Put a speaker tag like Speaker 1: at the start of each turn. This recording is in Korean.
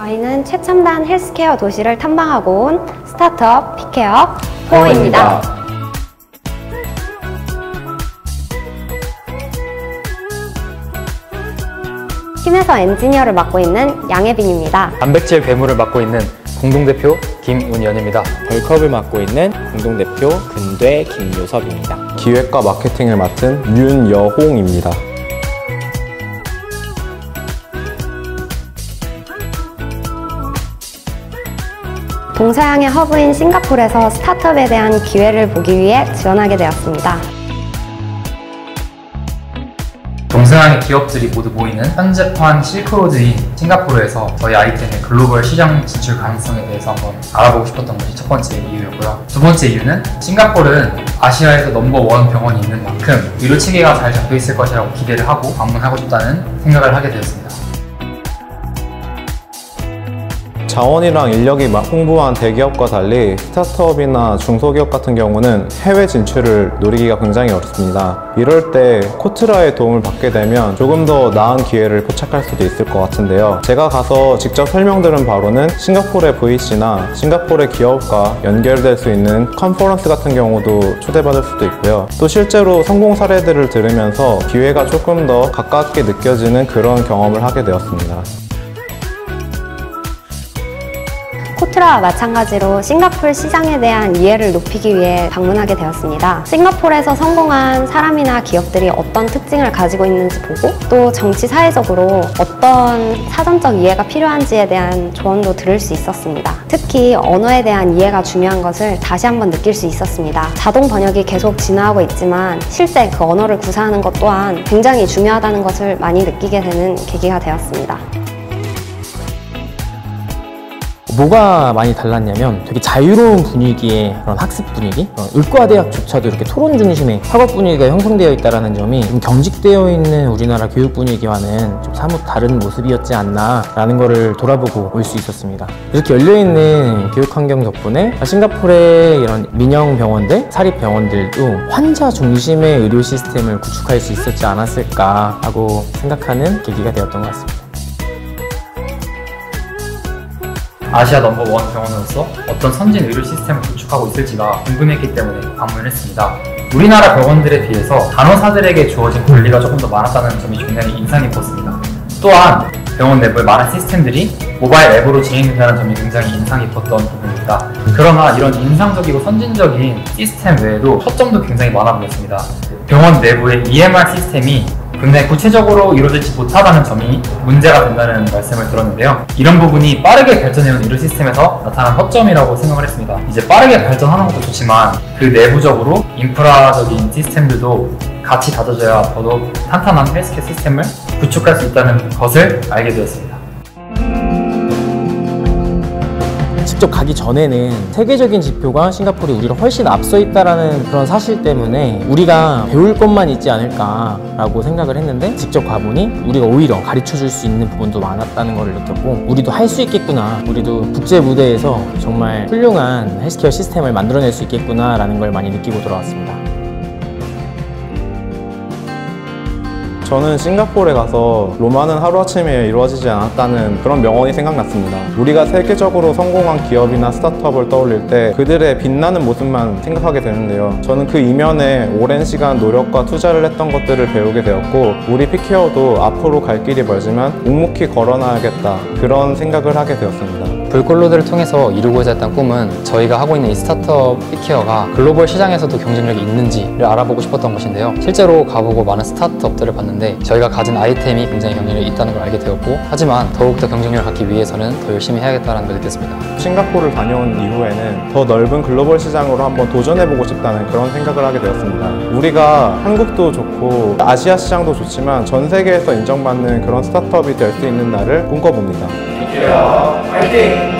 Speaker 1: 저희는 최첨단 헬스케어 도시를 탐방하고 온 스타트업 피케어 포입니다. 팀에서 엔지니어를 맡고 있는 양혜빈입니다.
Speaker 2: 단백질 괴물을 맡고 있는 공동대표 김운현입니다.
Speaker 3: 벌크업을 맡고 있는 공동대표 근돼 김요섭입니다.
Speaker 4: 기획과 마케팅을 맡은 윤여홍입니다.
Speaker 1: 동서양의 허브인 싱가포르에서 스타트업에 대한 기회를 보기 위해 지원하게 되었습니다.
Speaker 2: 동서양의 기업들이 모두 모이는 현재판 실크로드인 싱가포르에서 저희 아이템의 글로벌 시장 진출 가능성에 대해서 한번 알아보고 싶었던 것이 첫 번째 이유였고요. 두 번째 이유는 싱가포르는 아시아에서 넘버원 병원이 있는 만큼 의료 체계가 잘 잡혀 있을 것이라고 기대를 하고 방문하고 싶다는 생각을 하게 되었습니다.
Speaker 4: 자원이랑 인력이 막 풍부한 대기업과 달리 스타트업이나 중소기업 같은 경우는 해외 진출을 노리기가 굉장히 어렵습니다. 이럴 때 코트라의 도움을 받게 되면 조금 더 나은 기회를 포착할 수도 있을 것 같은데요. 제가 가서 직접 설명드린 바로는 싱가포르의 VC나 싱가포르의 기업과 연결될 수 있는 컨퍼런스 같은 경우도 초대받을 수도 있고요. 또 실제로 성공 사례들을 들으면서 기회가 조금 더 가깝게 느껴지는 그런 경험을 하게 되었습니다.
Speaker 1: 코트라와 마찬가지로 싱가포르 시장에 대한 이해를 높이기 위해 방문하게 되었습니다. 싱가포르에서 성공한 사람이나 기업들이 어떤 특징을 가지고 있는지 보고 또 정치 사회적으로 어떤 사전적 이해가 필요한지에 대한 조언도 들을 수 있었습니다. 특히 언어에 대한 이해가 중요한 것을 다시 한번 느낄 수 있었습니다. 자동 번역이 계속 진화하고 있지만 실제 그 언어를 구사하는 것 또한 굉장히 중요하다는 것을 많이 느끼게 되는 계기가 되었습니다.
Speaker 3: 뭐가 많이 달랐냐면 되게 자유로운 분위기의 그런 학습 분위기? 어, 의과대학조차도 이렇게 토론 중심의 학업 분위기가 형성되어 있다는 점이 좀 경직되어 있는 우리나라 교육 분위기와는 좀 사뭇 다른 모습이었지 않나 라는 거를 돌아보고 올 수 있었습니다. 이렇게 열려있는 교육 환경 덕분에 싱가포르의 이런 민영 병원들 사립 병원들도 환자 중심의 의료 시스템을 구축할 수 있었지 않았을까 하고 생각하는 계기가 되었던 것 같습니다
Speaker 2: 아시아 넘버원 병원으로서 어떤 선진 의료 시스템을 구축하고 있을지가 궁금했기 때문에 방문을 했습니다. 우리나라 병원들에 비해서 간호사들에게 주어진 권리가 조금 더 많았다는 점이 굉장히 인상 깊었습니다. 또한 병원 내부의 많은 시스템들이 모바일 앱으로 진행된다는 점이 굉장히 인상 깊었던 부분입니다. 그러나 이런 인상적이고 선진적인 시스템 외에도 허점도 굉장히 많아 보였습니다. 병원 내부의 EMR 시스템이 굉장히 구체적으로 이루어지지 못하다는 점이 문제가 된다는 말씀을 들었는데요. 이런 부분이 빠르게 발전해온 의료 시스템에서 나타난 허점이라고 생각을 했습니다. 이제 빠르게 발전하는 것도 좋지만 그 내부적으로 인프라적인 시스템들도 같이 다져져야 더더욱 탄탄한 헬스케어 시스템을 구축할 수 있다는 것을 알게 되었습니다.
Speaker 3: 직접 가기 전에는 세계적인 지표가 싱가포르이 우리가 훨씬 앞서 있다라는 그런 사실 때문에 우리가 배울 것만 있지 않을까라고 생각을 했는데 직접 가보니 우리가 오히려 가르쳐 줄 수 있는 부분도 많았다는 걸 느꼈고 우리도 할 수 있겠구나 우리도 국제 무대에서 정말 훌륭한 헬스케어 시스템을 만들어낼 수 있겠구나라는 걸 많이 느끼고 돌아왔습니다.
Speaker 4: 저는 싱가포르에 가서 로마는 하루아침에 이루어지지 않았다는 그런 명언이 생각났습니다. 우리가 세계적으로 성공한 기업이나 스타트업을 떠올릴 때 그들의 빛나는 모습만 생각하게 되는데요. 저는 그 이면에 오랜 시간 노력과 투자를 했던 것들을 배우게 되었고 우리 피케어도 앞으로 갈 길이 멀지만 묵묵히 걸어나야겠다 그런 생각을 하게 되었습니다.
Speaker 5: 불콜로드를 통해서 이루고자 했던 꿈은 저희가 하고 있는 이 스타트업 피케어가 글로벌 시장에서도 경쟁력이 있는지를 알아보고 싶었던 것인데요. 실제로 가보고 많은 스타트업들을 봤는데 저희가 가진 아이템이 굉장히 경쟁력이 있다는 걸 알게 되었고 하지만 더욱더 경쟁력을 갖기 위해서는 더 열심히 해야겠다는 걸 느꼈습니다.
Speaker 4: 싱가포르를 다녀온 이후에는 더 넓은 글로벌 시장으로 한번 도전해보고 싶다는 그런 생각을 하게 되었습니다. 우리가 한국도 좋고 아시아 시장도 좋지만 전 세계에서 인정받는 그런 스타트업이 될 수 있는 날을 꿈꿔봅니다.
Speaker 2: 파이팅!